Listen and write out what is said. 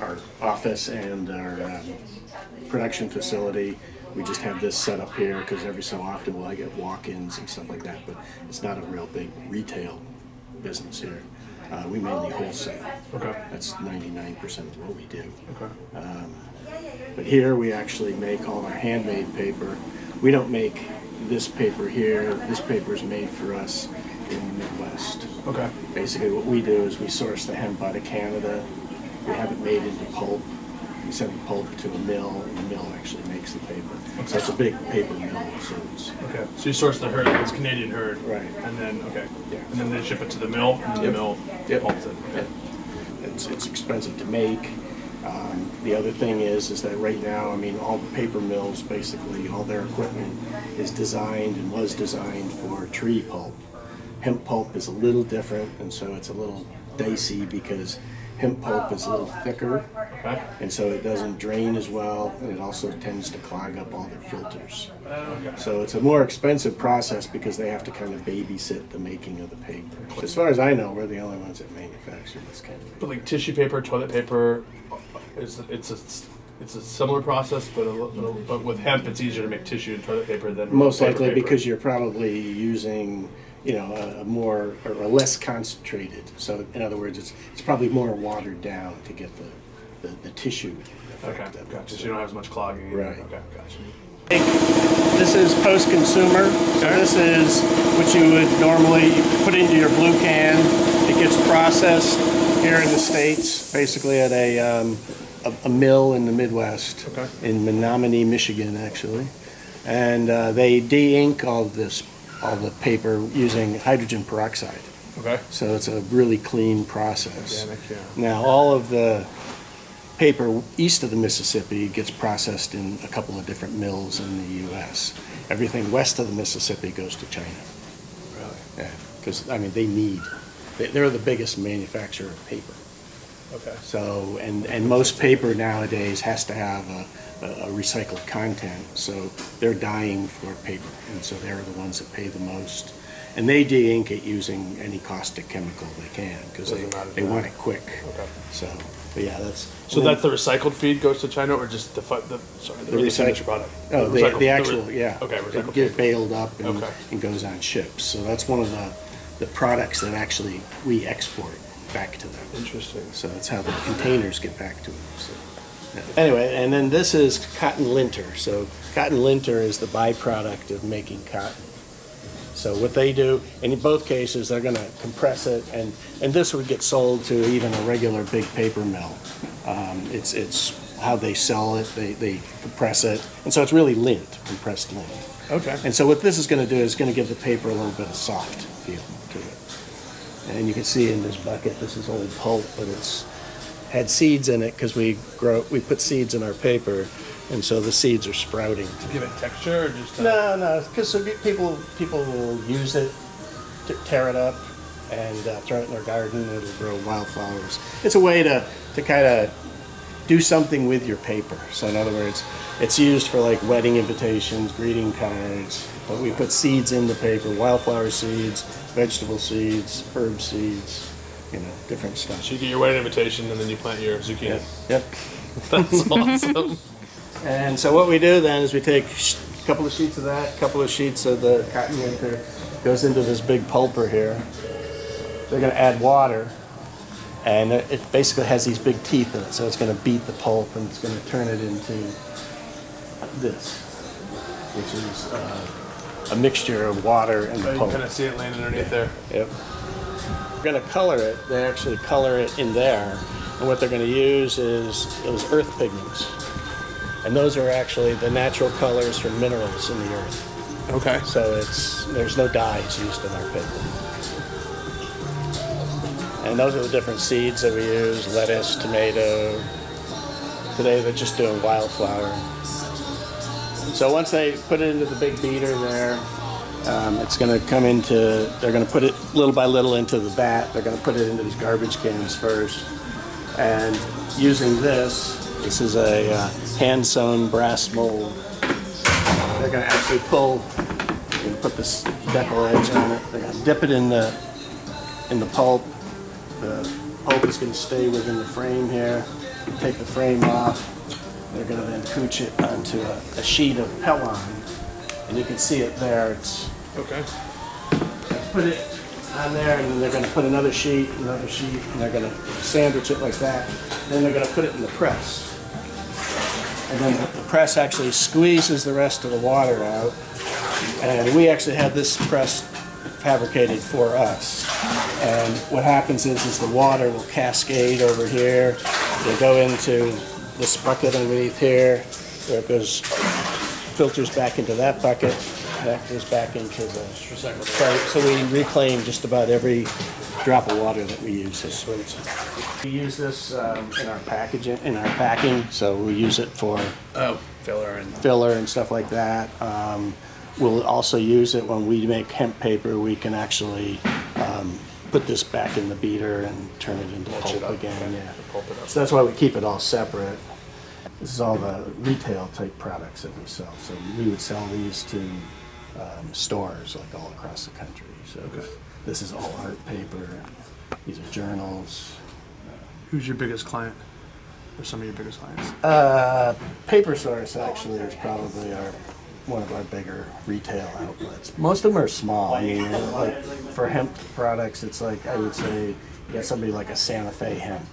our, our office and our um, production facility. We just have this set up here because every so often we'll get walk-ins and stuff like that, but it's not a real big retail business here. Uh, we mainly wholesale. Okay. That's 99% of what we do. Okay. But here we actually make all our handmade paper. We don't make this paper here. This paper is made for us in the Midwest. Okay. Basically, what we do is we source the hemp out of Canada. We have it made into pulp. We send the pulp to a mill, and the mill actually makes the paper. So it's a big paper mill. So it's Okay. So you source the herd, it's Canadian herd. Right. And then okay. Yeah. And then they ship it to the mill, and Yep. the mill Yep. pulps it. Okay. it's, it's expensive to make. Um, the other thing is, is that right now, I mean, all the paper mills, basically, all their equipment is designed and was designed for tree pulp. Hemp pulp is a little different, and so it's a little dicey because hemp pulp is a little oh, oh, thicker, Okay. and so it doesn't drain as well, and it also tends to clog up all their filters. Okay. So it's a more expensive process because they have to kind of babysit the making of the paper. As far as I know, we're the only ones that manufacture this kind of paper. But like tissue paper, toilet paper, uh, it's it's a it's a similar process, but a little, but with hemp, it's easier to make tissue and toilet paper than Most paper likely paper. because you're probably using, you know, a, a more or a less concentrated. So in other words, it's it's probably more watered down to get the the, the tissue. Okay, effect it. gotcha. So you don't have as much clogging. Right. Okay, gotcha. This is post-consumer. So this is what you would normally put into your blue can. It gets processed here in the States, basically at a, um, a, a mill in the Midwest. Okay. In Menominee, Michigan, actually. And uh, they de-ink all this, all the paper using hydrogen peroxide. Okay. So it's a really clean process. Organic, yeah. Now, all of the paper east of the Mississippi gets processed in a couple of different mills in the U.S. Everything west of the Mississippi goes to China. Really. Yeah, because I mean they need, they- they're the biggest manufacturer of paper. Okay. So and and most paper nowadays has to have a, a a recycled content. So they're dying for paper, and so they're the ones that pay the most. And they de-ink it using any caustic chemical they can because they, they want it quick. Okay. So, but yeah, that's So that's the recycled feed goes to China, or just the fu- the sorry the, The oh, the recyc- finished product? Oh, the, recycled- the re- actual, yeah. Okay, It recycled gets paper. baled up and, Okay. and goes on ships. So that's one of the, the products that actually we export back to them. Interesting. So that's how the containers get back to them. So, yeah. Anyway, and then this is cotton linter. So cotton linter is the byproduct of making cotton. So what they do, and in both cases, they're going to compress it, and, and this would get sold to even a regular big paper mill. Um, it's, it's how they sell it, they, they compress it, and so it's really lint, compressed lint. Okay. And so what this is going to do is going to give the paper a little bit of soft feel to it. And you can see in this bucket, this is old pulp, but it's had seeds in it because we grow, we put seeds in our paper, and so the seeds are sprouting. To give it texture, or just uh, No, no, because people people will use it, to tear it up, and uh, throw it in their garden. and It'll grow wildflowers. It's a way to to kind of do something with your paper. So in other words, it's used for like wedding invitations, greeting cards. But we put seeds in the paper: wildflower seeds, vegetable seeds, herb seeds, you know, different stuff. So you get your wedding invitation, and then you plant your zucchini. Yep. That's awesome. And so what we do then is we take a couple of sheets of that, a couple of sheets of the cotton linter, goes into this big pulper here. They're going to add water, and it basically has these big teeth in it, so it's going to beat the pulp and it's going to turn it into this, which is uh, a mixture of water and So the you pulp. kind of see it laying underneath there. Yep. We're going to color it. They actually color it in there. And what they're going to use is those earth pigments. And those are actually the natural colors from minerals in the earth. Okay. So it's there's no dyes used in our paper. And those are the different seeds that we use, lettuce, tomato. Today they're just doing wildflower. So once they put it into the big beater there, um, it's going to come into, they're going to put it little by little into the vat. They're going to put it into these garbage cans first. And using this, this is a uh, hand sewn brass mold. They're going to actually pull and put this deckle edge on it. They're going to dip it in the, in the pulp. The pulp is going to stay within the frame here. take the frame off. They're going to then couch it onto a, a sheet of Pellon, and you can see it there. It's Okay. put it on there, and then they're going to put another sheet, another sheet, and they're going to sandwich it like that. Then they're going to put it in the press. And then the press actually squeezes the rest of the water out. And we actually had this press fabricated for us. And what happens is, is the water will cascade over here. It'll go into this bucket underneath here, where it goes, filters back into that bucket. That goes back into the Recycle. so, so we reclaim just about every drop of water that we use. This We use this um, in our packaging, in our packing, so we use it for Oh, filler and filler and stuff like that. Um, we'll also use it when we make hemp paper. We can actually um, put this back in the beater and turn it into Mulch it pulp up, again. okay. Yeah. pulp it up. So that's why we keep it all separate. This is all the retail type products that we sell. So we would sell these to um, stores like all across the country. So Okay. this is all art paper. These are journals. Who's your biggest client? Or some of your biggest clients? Uh, Paper Source actually is probably our one of our bigger retail outlets. Most of them are small. I mean, like for hemp products, it's like I would say you got somebody like a Santa Fe hemp.